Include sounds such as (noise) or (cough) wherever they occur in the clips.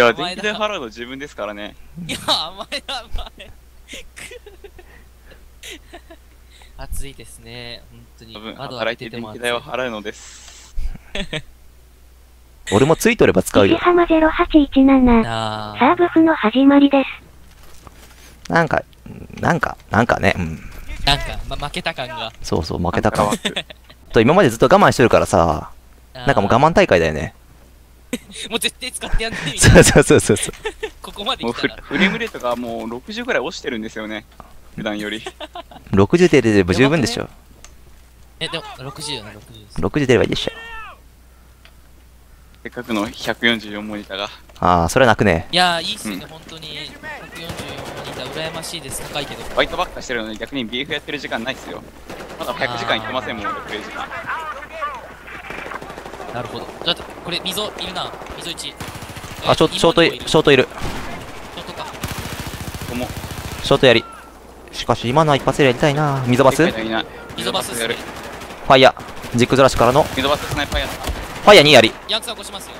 や、電気代払うの自分ですからね。いや、甘い甘い。暑いですね、本当に。多分、窓働いて電気代を払うのです。(laughs) 俺もついとれば使うよ。石浜0817。あサーブフの始まりです。なんか、なんか、なんかね、うん。ーなんか、ま、負けた感が。そうそう、負けたかもなん。か (laughs) と今までずっと我慢してるからさ、なんかもう我慢。慢大会だよね。(laughs) もう絶対使ってやんねみたいな。(laughs) そうそうそうそう。(laughs) ここまでもうフ来たら。フレームレートがもう60ぐらい落ちてるんですよね。普段より。60で出れば十分でしょ。え、でも、60よね、60です。60出ればいいでしょ。せっかくの144モニターが。ああ、それはなくね。いやー、いいっすよね、うん本当に。144モニター、羨ましいです。高いけど。バイトばっかしてるのに逆に BF やってる時間ないっすよ。まだ100時間いってませんもん、俺プレイ時間。なるほど。だって、これ、溝いるな。溝1。あ、ショショートい、ショートいる。ショートか。ここも。ショートやり。しかし、今のは一発でやりたいな。溝バス？溝バスやる。ァイヤー。ジックずらしからの、フ溝バススナイパーやった。ァイヤーにやり。ヤンクさん起こしますよ。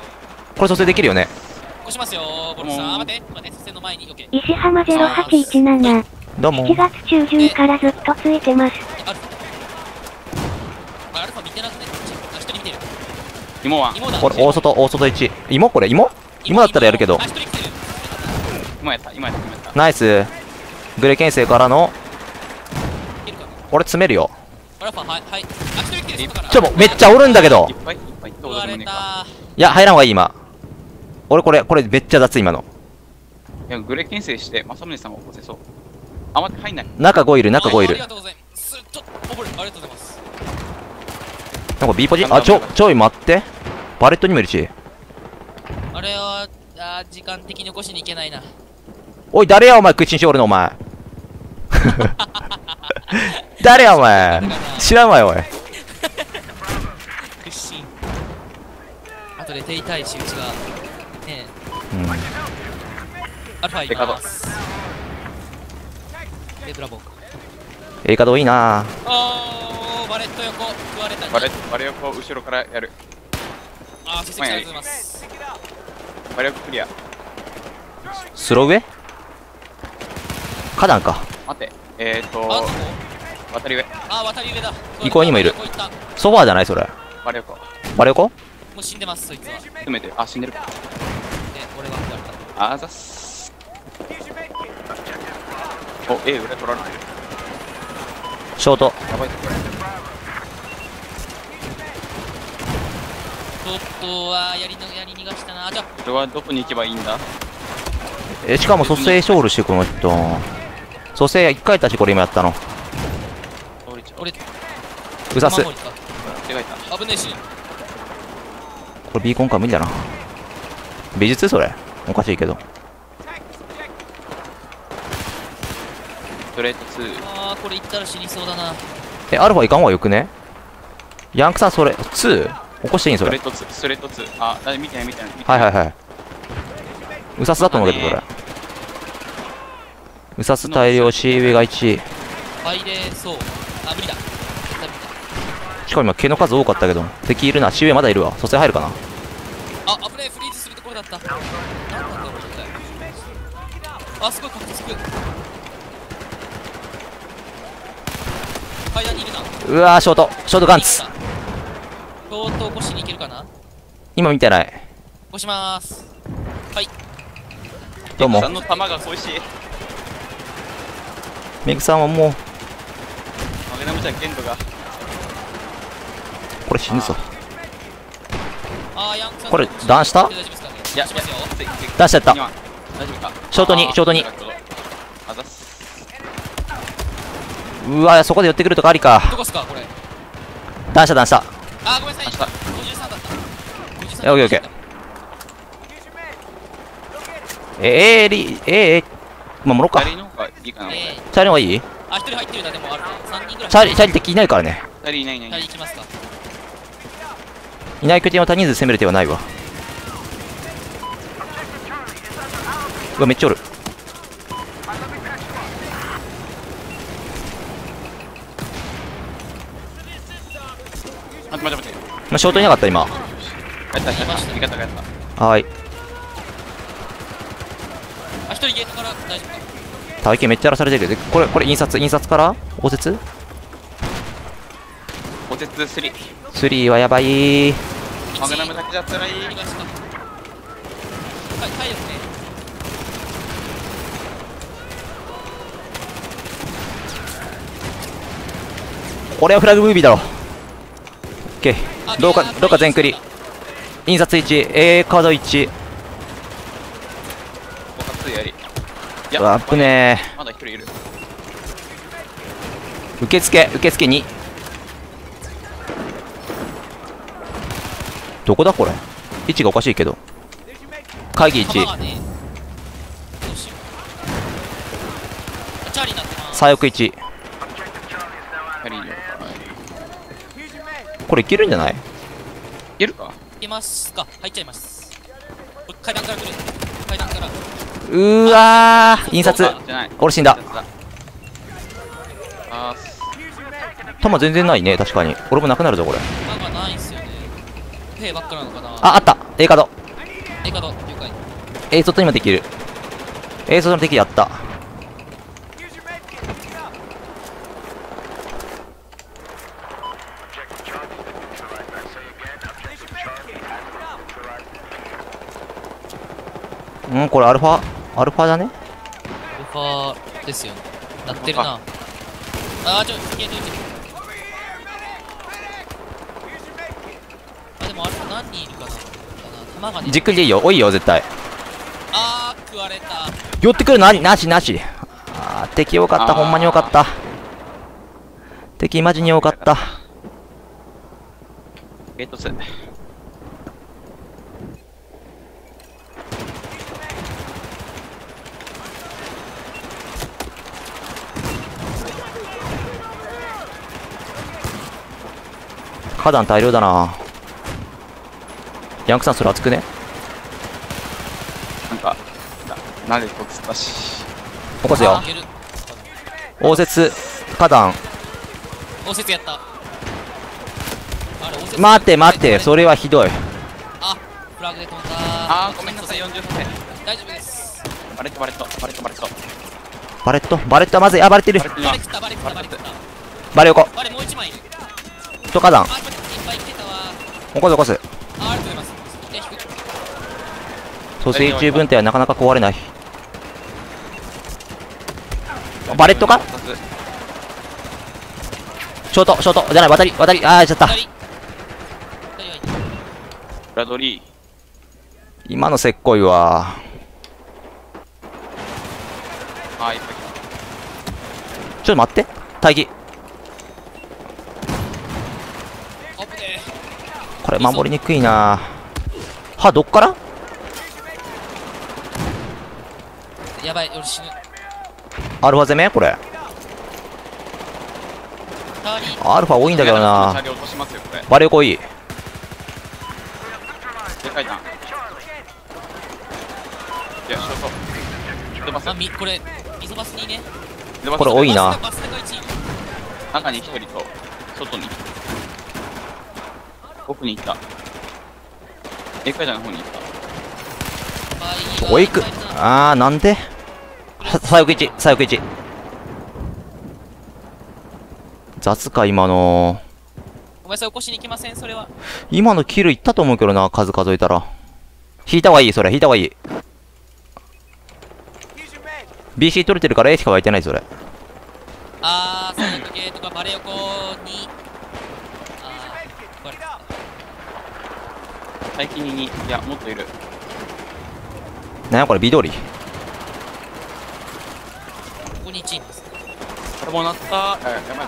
これ蘇生できるよね。起こしますよ、ボルさん。あ、待って、待って、蘇生の前に、オッケー。石浜0817。どうも7。月中旬からずっとついてます。アルファ。あ、アルファ見てなくねあ、一人見てる。芋は。これ、大外、大外1。芋？これ、芋？芋だったらやるけど。今やった、今やった、今やった。ナイス。グレ牽制からの、俺詰めるよ。ちょ、もうめっちゃおるんだけどいや、入らんほうがいい、今。俺これ、これめっちゃ雑、今の。いや、グレ牽制して、正宗さんが起こせそう。あ、待って、入んない。中5いる、中5いるああり。がとうございます。ちょっと、ボル、ありがとうございます。なんか B ポジあ、ちょ、ちょい待って。バレットにもいるし。あれは、あー時間的に起こしに行けないな。おい、誰やお前、口にしおるのお前。誰やお前。知らんわよ、おい。屈伸。あとで手痛いし、うちが。ねえ、うん。アルファいます。で、ブラボーか。ええ稼働いいなあー、バレット横、食われた。バレ、バレ横を後ろからやる。あー、成績ありがとうございます。バレ横クリア。スロー上花壇か。待って。えーあ、と渡り上。あー、渡り上だ。向こうにもいるソファーじゃないそれ。バレ横。バレ横？う死んでます、そいつは。で、詰めてる。あ、死んでるか。俺が食われた。あざっす。お、A 裏取られてる。ショート。やばい。ちょっと、あー、やりの、やり逃がしたな。あ、じゃあ、これはどこに行けばいいんだ？え、しかも蘇生ショールしてこの人。蘇生一回やったし、これ今やったの。俺、うさす。危ねえし。これビーコンか無理だな。美術？それ。おかしいけど。トレート2。あー、これ行ったら死にそうだな。え、アルファいかん方がよくね？ヤンクさんそれ、2? 起こしていいんそれ？ストレート2。ストレート2。あ、あ見てない見てない。見てないはいはいはい。うさすだと思うけど、これ。うさす大量 C 上が1。入れそう。あ、無理だ。しかも今毛の数多かったけど。敵いるな。C 上まだいるわ。蘇生入るかな？あ、危ねえ、フリーズするところだった。なんなんだろう。あ、すごい、確実く。階段にいるな。うわー、ショート。ショートガンツ。ちょっと起こしに行けるかな？起今見てない。こしまーす。はい。どうもさんの弾が恋しい。メグさんはもう、マグナムじゃ限度が。これ死ぬぞ。これダウンした？いや、出しちゃった。今大丈夫かショートにあショートにあざっす。うわそこで寄ってくるとかありか。どこっすか、これ？ダンしたダンした。あー、ごめんなさい。明日53だった。53えオッケーオッケーえー、リ、えー、まあ、もろか二。人の方がいいかな。え二チャーリーの方がいい？ー、あ、一人入ってるな、でもあるな。3人ぐらい。チャーリー、チャーリー敵いないからね。人いないいないいなはい、い。行きますか。いない拠点を他人数で攻める手はないわ。うわ、めっちゃおる。待って待って待って。まあ、ショートいなかった、今。やったやった。味方がやった。はーい。人ゲートから大丈夫か体験めっちゃやらされてるでこれこれ印刷印刷から？応接？お手つ3 3はやばいマグナムだけじゃ辛い東かはい体力ねこれはフラグムービーだろオッケあーどうかどうか全クリ。印刷1 A カード1おかつやり。いうわ危ねまだ一人いる。え受付受付2どこだこれ？位置がおかしいけど。会議1弾がねどうしよう。チャーリーになってます。左翼1キャリーよこれいけるんじゃない？いけるか？いけますか？入っちゃいます。これ階段から来る。階段から。うーわー印刷。俺死んだ。弾全然ないね確かに。俺もなくなるぞこれ。弾がないんすよね。ペイばっかなのかな。ああった。A カード。エカド了解 A 外にもできる。A 外の敵やったうんこれアルファアルファだね。アルファですよね。なってるな。あーちょ消えといてあでもアルファ何人いるかな。弾がねじっくりでいいよ。多いよ絶対。あー食われた。寄ってくる。ななしなし。あー敵多かった。ほんまに多かった。敵マジに多かった。ゲート2花壇大量だな。ヤンクさんそれ熱くね？なんかななでとつったし。起こすよ。応接花壇。応接やった。待って待ってそれはひどい。あフラグで飛んだあーごめんなさい40歳大丈夫です。バレットバレットバレットバレット。バレット？バレットはまずい。あバレてる。バレットバレ食ったバレ食ったバレ食った。バレ横バレもう一枚。いると花壇あいっぱい来てたわ起こす起こすあありがとうございます。蘇生中分隊はなかなか壊れない。バレットか？ショートショート。じゃない渡り渡り。ああやっちゃった。ラドリー。今のせっこいわ。いっぱい来ちょっと待って。待機オープでこれ守りにくいな。はどっから？やばい俺死ぬ。アルファ攻め？これ。アルファ多いんだけどな。バレ横いい。でかいな。いや、ショート。でバスあ、み、これ、溝バスにね。これ多いな。1位。中に一人と、外に。奥に行った。英会話の方に行った。おいく。あーなんで？は左翼1左翼1雑か今の。ごめんなさい、起こしに行きません、それは。今のキルいったと思うけどな数数えたら。引いた方がいいそれ。引いた方がいい。BC 取れてるから A しか湧いてないそれ。あー、サイドゲーとかバレ横に。あー、バレた。最近に、いや、もっといる。なんやこれビドリここに1位います。これもなった。あ、やば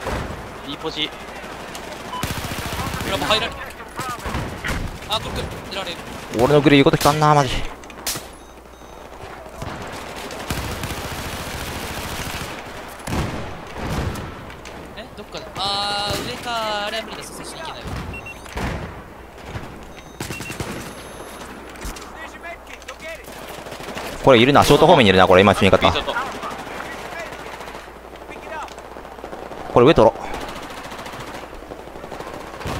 い、ポジ。裏も入られる。あー、これ、出られる。俺のグリ言うこと聞かんなマジえ、どっかで。あー、上か。あれは無理です、接しに行けないわ。これいるなショート方面にいるなこれ今死に方。これ上取ろ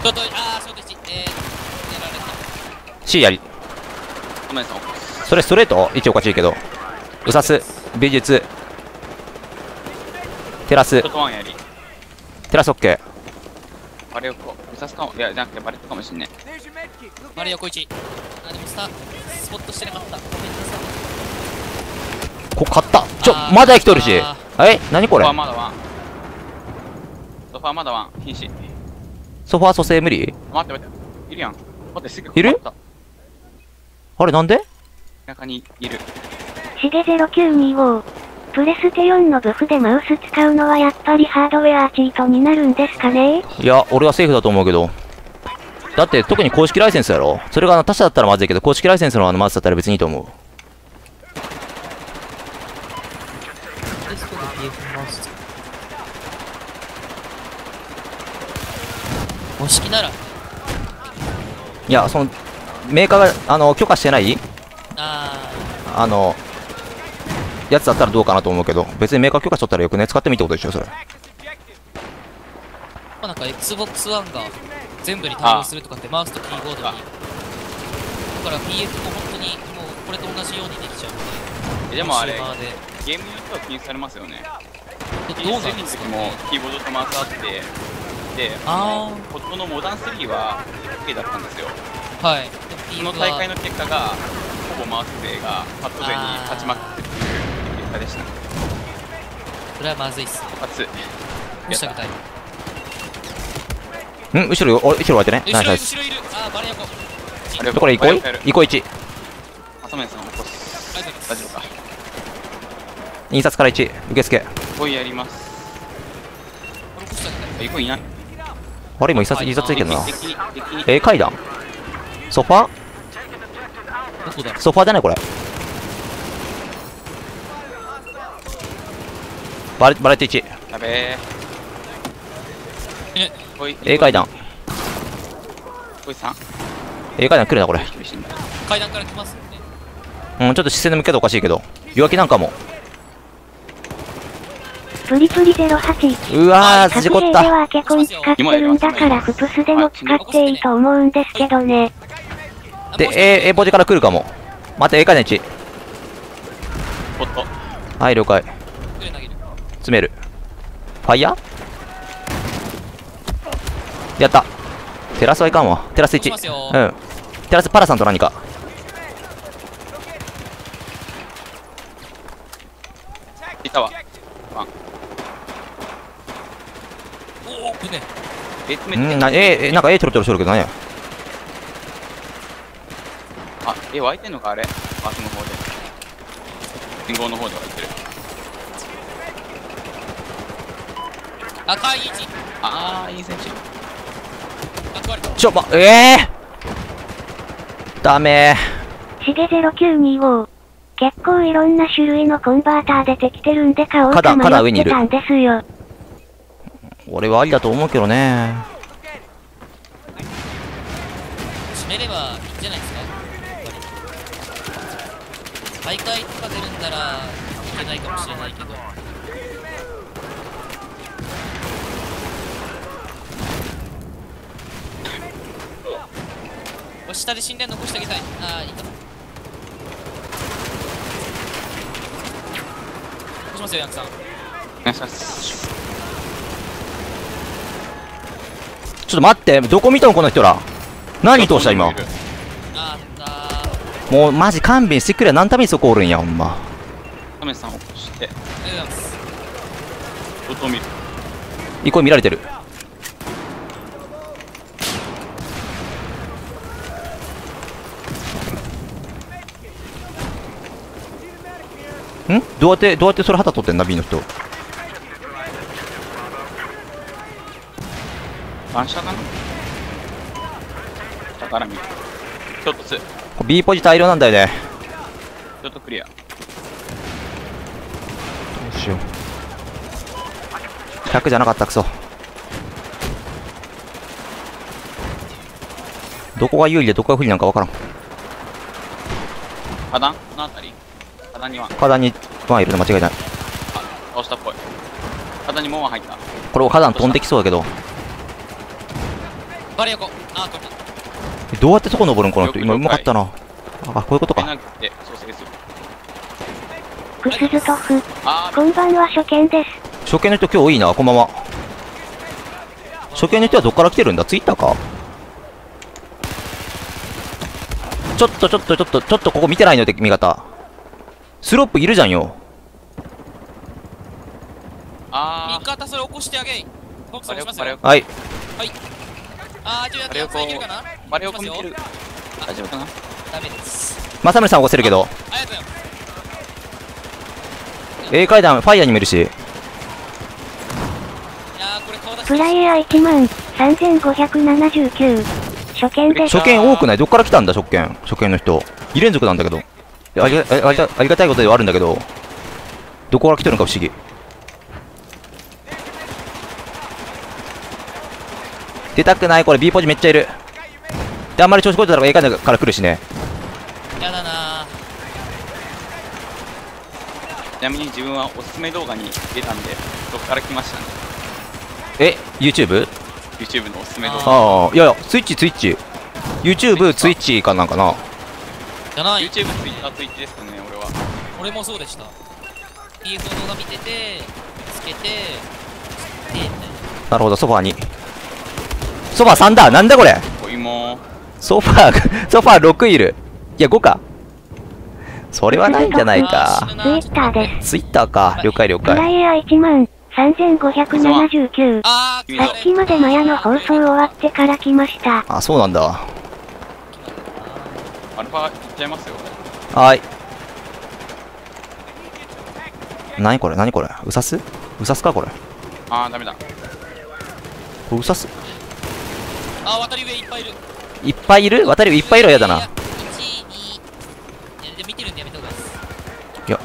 ちょっと、あー、ショート1。えー。C やりごめん。それストレート？一応おかしいけどうさす美術テラス。テラスオッケバレ横。うさすかも。いや、じゃなくてバレットかもしんねマリオ小一あでもスタスポットしてなかったごめんなさいーこ勝ったちょまだ生きとるしあえ？何これ？ソファーまだワン。ソファーまだワン。瀕死。ソファー蘇生無理？待って待って。いるやん。待って、すぐいる？あれなんで？中にいる。しげ0925。プレステ4のブフでマウス使うのはやっぱりハードウェアチートになるんですかね？いや俺はセーフだと思うけどだって特に公式ライセンスやろそれが他社だったらまずいけど公式ライセンスのあのマウスだったら別にいいと思うディスコで PF マウス公式なら。いやそのメーカーがあの許可してない？ああのやつだったらどうかなと思うけど別にメーカー許可しとったらよくね？使ってみってことでしょそれ。なんか Xbox One が全部に対応するとかってマウスとキーボードに。だあから PF も本当にもうこれと同じようにできちゃうので。えでもあれゲームによっては禁止されますよね。えどうなん PS3 のですかね。キーボードとマウスあって、で、あホットのモダン3は OK だったんですよ。はい。その大会の結果が、ほぼマウス勢がパッド勢に勝ちまくってっていう結果でした。ね。それはまずいっす。ね初。どうしてあげたいん後ろよお後ろ割れてね。ナイスナイス。後ろいる。あーバレヤコあれどこれ行こい？やるやる。行こい1朝目さん起こす。大丈夫か。印刷から1受付。こいやります。これ起こしてあげたいあ、行こいいな。い。あれ今印刷印刷ついてるな。えー、階段。ソファ？ソファじゃない？これ。バレバレット1やべえ。え階段。こいさん。A 階段来るなこれ。階段から来ますよね。うんちょっと視線で向けたらおかしいけど。弱気なんかもプリプリ081。うわー事故った。ではケコン使ってるんだからフプスでも使っていいと思うんですけどね。で A, A ポジから来るかも。待って A 階段1ポット。はい了解。詰める。ファイヤー？やった。テラスはいかんわ。テラス押しますよ。1うん。テラスパラさんと何か。いたわ。おお危ねえ、詰めてうん。な A, A なんか A ちょろちょろしとるけど何やあ、え、湧いてんのかあれ。バスの方で。信号の方で湧いてる。赤い位置あー、いい選手。ちょまええー、ダメしげ0925。結構いろんな種類のコンバーター出てきてるんで買おうカダかカダ上にいる迷ってたんですよ。俺はありだと思うけどね。締めればいいんじゃないですか？やっぱり。大会とか出るんならいけないかもしれないけど。これ下で死んでん残してあげたい。ああいいか。もどうしますよヤンクさん。お願いします。ちょっと待って。どこ見たのこの人ら？何通した今？もうマジ勘弁してくれ。何のためにそこおるんやほんま。トメさんを起こして、ありがとうございます音を見る。一個見られてる。ん？どうやってどうやってそれ旗取ってんな B の人反射かな？だから見る。ちょっとつ、ち B ポジ大量なんだよね。ょっとクリア。どうしよう。100じゃなかったくそどこが有利でどこが不利なんかわからん。花壇？のあたり？花壇には、花壇にワンいるの間違いない。あ、倒したっぽい。花壇にもうワン入った。これ花壇飛んできそうだけどバレ横あー取れたどうやってそこ登るんこの人？今うまかったなあこういうことかペナルティで蘇生する。クスズトフ。あーこんばんは初見です。初見の人今日多いな、こんばんは。初見の人はどっから来てるんだ？ツイッターか？ちょっとちょっとちょっと、ちょっとここ見てないのよ、味方。スロップいるじゃんよ。あ味方それ起こしてあげいボクーバレオバレオサー押しますよはい。あーちょっとやっるかな？バレオコ見てる大丈夫かな？ダメです正宗さん起こせるけど、ありがとう A 階段、ファイヤーにもいるし。プライヤー1万3579。初見です。初見多くない？どっから来たんだ、初見。初見の人。2連続なんだけど。ありがたいことではあるんだけど、どこから来てるのか不思議。出たくない、これ B ポジめっちゃいる。で、あんまり調子こいてたら A 階段から来るしね。やだなちなみに自分はおすすめ動画に出たんでそこから来ましたねえ、YouTube? YouTube のおすすめ動画ああ、いやいや、スイッチ、スイッチ。YouTube、ツイッチかなんかな。じゃない YouTube、Twitter、Twitch ですかね俺は俺もそうでした PF の動画見ててつけてなるほど、ソファーに。ソファー3だなんだこれ？ソファー、ソファー6いる。いや、5か。それはないんじゃないなか。ツイッターです。ツイッターか。了解了プラ解。イヤー1万3579。あーさっきまでマヤの放送終わってから来ました。あ、そうなんだ。アルファいっちゃいますよはーい。何これ？何これ？うさす？うさすかこれ？こあーダメだれうさす？あー渡り上いっぱいいるいっぱいいる？渡りいっぱいいるは嫌だな。1 2いやで見てるんでやめてください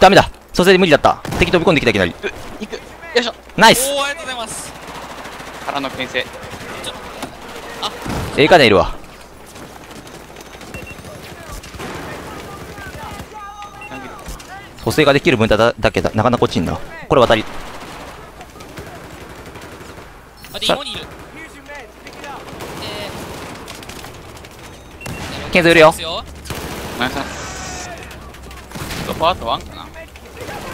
ダメだ蘇生無理だった。敵飛び込んできたいきなり。いくよいしょナイスおおありがとうございますからの牽制 A カネいるわ。蘇生ができる分だだけだ。なかなか落ちんな。これ渡り。あでさ芋にいる。えケンズ売るよ。ーよ。お願い。しますドパート1かな。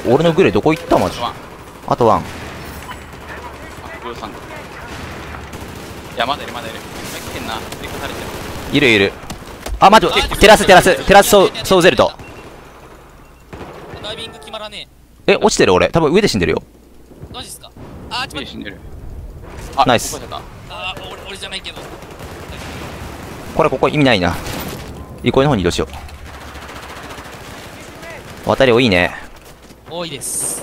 俺のグレどこ行った？マジ。1あとワン。あブーさん。いやまだいるまだいる。来てんな。追加されてる。いるいる。あ、待って、テラステラス、テラスソウ、ソウゼルト。ダイビング決まらねえ、落ちてる俺。多分上で死んでるよ。えマジっすか？あーちょっと待って。上で死んでる。あナイスここだっあー俺俺じゃないけどこれここ意味ないな。憩いの方に移動しよう。渡り多いね。多いです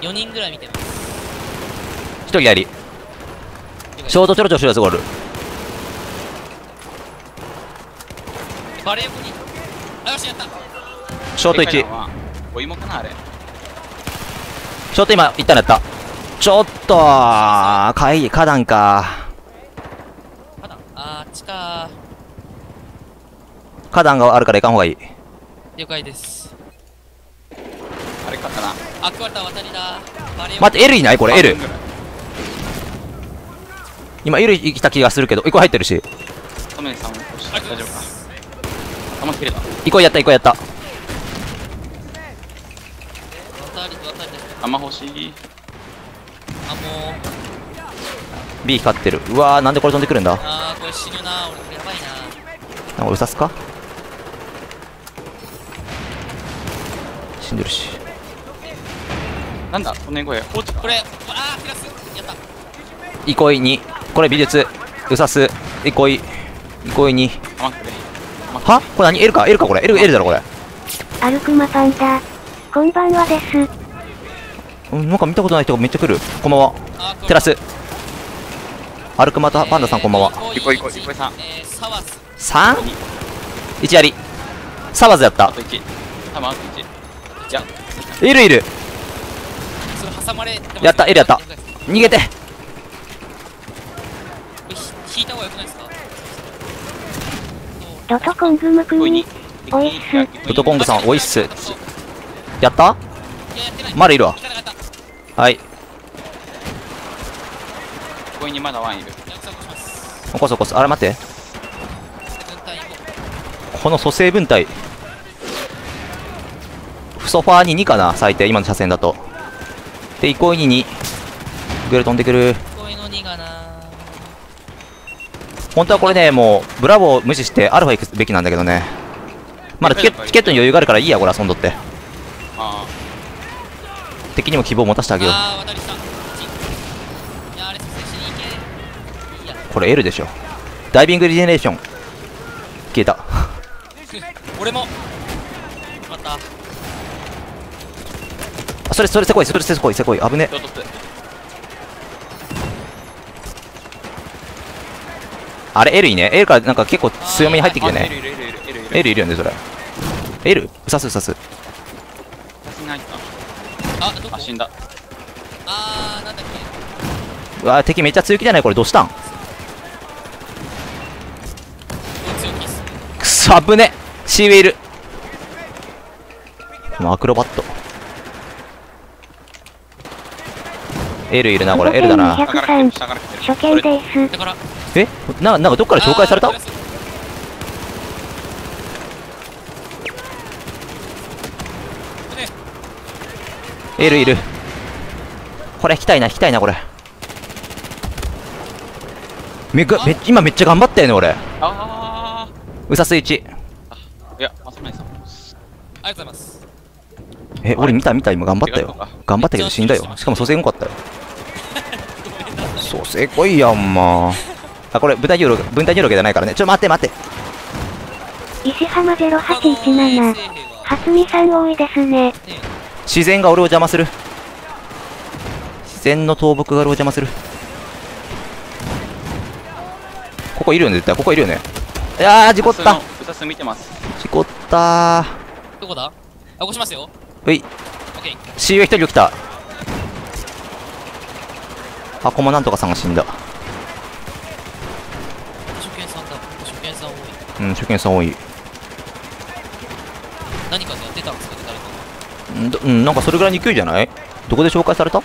4人ぐらい見てます一人やり。ショートちょろちょろしてるやつがおる。バレー横にあよしやったショート1。ショート今、一旦やった。ちょっとー、かい、花壇か。まだあっちか花壇があるから行かん方がいい。了解です。あれかかな。あ食われた渡りだ。待って、L いない？これ、L 今、L 来た気がするけど、一個入ってるし。トメさんし大丈夫か。ございます頭切れた。一個やった、一個やった。渡り渡り。です頭欲しいあもう B 光ってる。うわー、なんでこれ飛んでくるんだ？あーこれ死ぬな俺これやばいななんかうさすか？死んでるし。なんだこの声放置かこれあープラスやった憩いに。これ美術。うさす。憩い。憩いに。は？これ何 ?L か ?L かこれ ?L、L だろこれ。アルクマパンダ。こんばんはです。うん、なんか見たことない人がめっちゃ来る。こんばんは。テラス。アルクマタパンダさんこんばんは。リコリコリコリさんえー、サワス 3?1 やり。サバズやったあと。1多分あと1いや L いる。それ挟まれやった L やった逃げて。ひ引いた方がよくないですか？ドトコングムクこいミに。おいっすドトコングさん、おいっす。いややったまだいるわはい。こいにまだワンいる。起こす起こす。あれ待って。ここの蘇生分隊。ソファーに2かな最低。今の車線だと。で憩いに。2グレ飛んでくる。本当はこれねもうブラボー無視してアルファ行くべきなんだけどね。まだチケットチケットに余裕があるからいいやこれ遊んどって。あ敵にも希望を持たせてあげよう。これ L でしょ。ダイビングリジェネレーション。消えた。(laughs) 俺も。また。あそれそれせこいそれせこいせこい。危ね。あれ L いいね。L からなんか結構強めに入ってきてあね L いるよねそれ。L? うさすうさすあ死んだ。あーなんだっけ。うわ敵めっちゃ強気じゃないこれ。どうしたん？くそ危ねシーウェイルこのアクロバット。L いるなこれ。L だな。下から来てる下から来てる。処刑です。え？ななんかどっから紹介された？あープラス L いる。これ引きたいな引きたいなこれ。めがめ今めっちゃ頑張ったよね俺。あうさす1ーいやあそないさん。ありがとうございます。え俺見た見た今頑張ったよ。頑張ったけど死んだよ。しかも蘇生良かったよ。蘇生来いやんまあ。これ分体重力分体重力じゃないからね。ちょ待って待って。石浜0817。あのー初見さん多いですね。ね自然が俺を邪魔する。自然の倒木が俺を邪魔する。ここいるよね絶対。ここいるよね。いやー事故った。うさす見てます。事故った。どこだ？あ起こしますよ。ーういオッケー C 上一人来た。あこもなんとかさんが死んだ。初見さんだ。初見さん多い。うん初見さん多い何かでやってたんですかね誰かうんどうんなんかそれぐらいに勢いじゃない？どこで紹介された？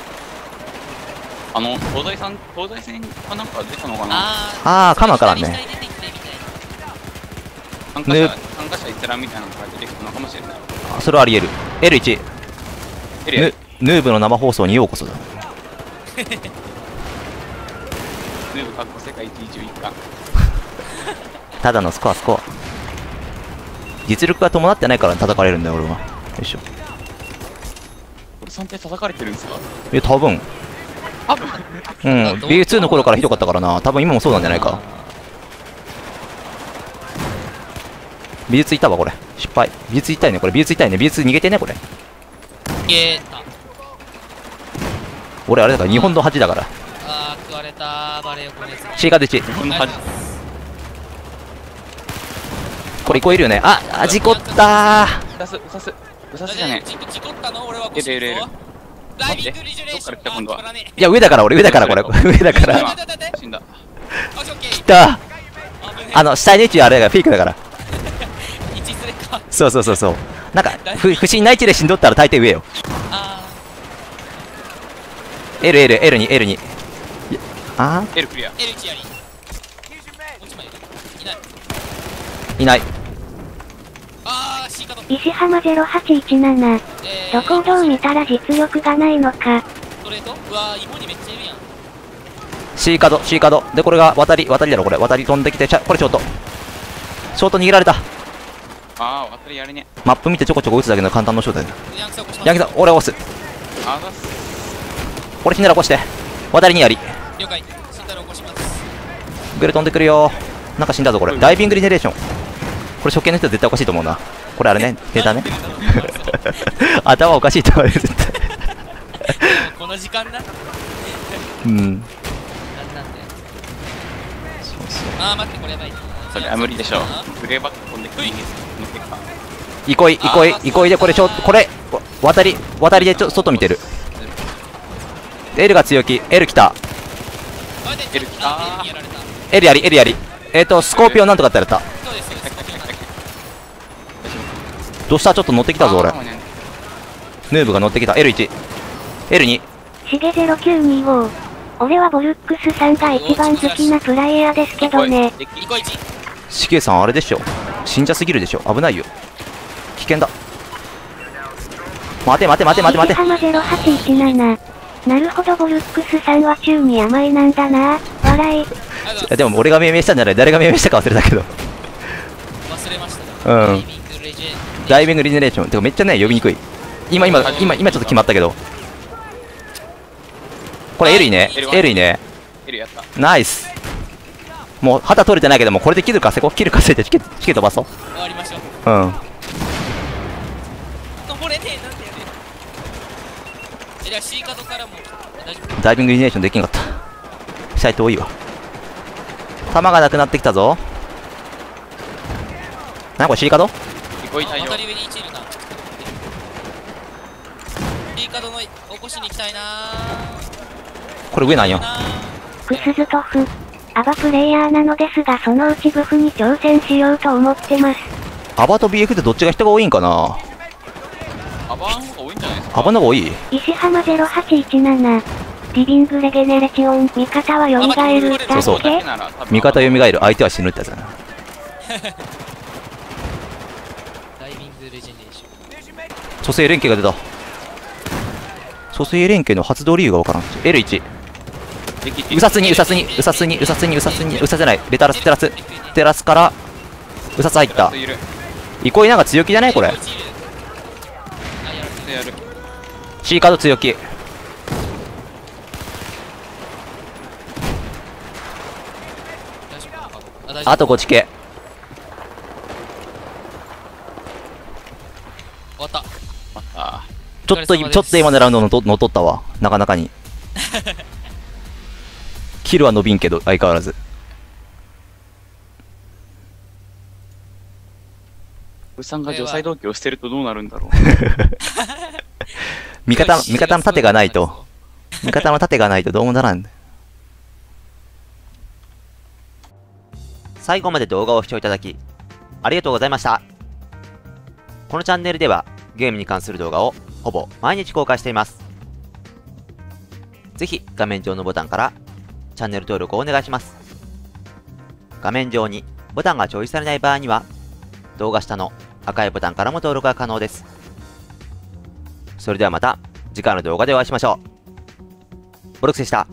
あの東西さん東西線かなんか出たのかな？ああーカマからね。参加者ね参加者一覧みたいなのが出てきたのかもしれない。あそれはありえる。L1 エリアヌヌーブの生放送にようこそだ。ヌーブかっこ世界一11巻 (laughs) ただのスコアスコア。実力が伴ってないから叩かれるんだよ俺は。よいしょさんって叩かれてるんですか？いや多分。多分うん。B2 の頃からひどかったからな。多分今もそうなんじゃないか。美術いたわこれ。失敗。美術いたいねこれ。美術いたいね。美術逃げてねこれ。消えた。俺あれだから日本の恥だから。あー食われたバレー横のやつに C がでち日本の恥これ1個いるよね。ああ事故ったうさすうさすうさすじゃね事故事故ったの俺は腰いるいるいる。ライビングリジュレーションどっから来た今度は。いや上だから俺上だからこれ。上だから。死んだ。あオッケー。オッケー来たあの下に位置あれがフィークだから。(laughs) そうそうそうそう。なんかふ不審な位置で死んどったら大抵上よ。あ LLL に L にいやあ L クリア。ー L1 やりいない。ーいない石浜0817。えーどこをどう見たら実力がないのか。ストレートうわー芋にめっちゃいるやん。C カード C カード。でこれが渡り渡りだろこれ。渡り飛んできてちゃこれショート。ショート逃げられた。ああ渡りやれね。マップ見てちょこちょこ打つだけの簡単のショートだよヤンキさん俺押す。あざっす。俺死んだら起こして。渡りにやり。了解。慎太郎起こします。グレ飛んでくるよなんか死んだぞこれ。ダイビングリネレーション。これ初見の人絶対おかしいと思うなこれあれねデータね。(laughs) 頭おかしいと思うよ絶対。この時間だうんなんであー待ってこれやばいそれは無理でしょあうグレーバック飛んでくる人間の結果憩い憩い憩いでこれちょこれ渡り渡りでちょ外見てる。L が強気。L 来た。待って L 来た。あ L にやられた。L やり L やり。えっ、ー、とスコーピオンなんとかってやったそうですそうですこっちの話どうした？ちょっと乗ってきたぞ俺。ヌーブが乗ってきた。L1 L2 しげ0925。俺はボルックスさんが一番好きなプレイヤーですけどね。デッキニコイチしげさんあれでしょ。信者すぎるでしょ。危ないよ。危険だ。待て待て待て待て待て。浜0817。なるほど、ボルックスさんは宙に甘えなんだな。笑い。でも俺が命名したんじゃない。誰が命名したか忘れたけど。忘れました。うんダイビングリジェネレーション。てかめっちゃね、呼びにくい。今、今、今、今ちょっと決まったけど。これ L いいね。L いいね。L やったナイス。もう旗取れてないけども、これでキル稼ごう。キル稼いでチケチケ飛ばそう。終わりましょううん。登れねえなんでやねえじゃあ C カードからも大丈夫ダイビングリジェネレーションできんかった。シャイト多いわ。弾がなくなってきたぞ。なこれ C カードあ一個いたり上に1いるなカードの起こしに行きたいなこれ上なんよ。クスズトフ。アバプレイヤーなのですが、そのうちブフに挑戦しようと思ってます。アバと BF ってどっちが人が多いんかな？アバン方が多いんじゃないですか？アバの方が多い？石浜0817。リビングレゲネレチオン。味方は蘇るだけそうそう味方蘇る、相手は死ぬってやつだな。(laughs) ダイビングレジェネレーション蘇生連携が出た。蘇生連携の発動理由がわからん。L1。敵敵うさつに、うさつに、うさつに、うさつに、うさつに、うさじゃない。レタラス、テラス。テラスから、うさつ入った。憩いなんか強気じゃないこれ。C カード強気。あと5チケ。終わったあちょっと、ちょっと今のラウンドのと乗っ取ったわ。なかなかに。(laughs) キルは伸びんけど、相変わらず。ウさんが除細動機を捨てるとどうなるんだろう (laughs) 味方、味方の盾がないと。味方の盾がないとどうもならん。最後まで動画を視聴いただき、ありがとうございました。このチャンネルでは、ゲームに関する動画をほぼ毎日公開しています。ぜひ画面上のボタンからチャンネル登録をお願いします。画面上にボタンが表示されない場合には、動画下の赤いボタンからも登録が可能です。それではまた次回の動画でお会いしましょう。ボルクスでした。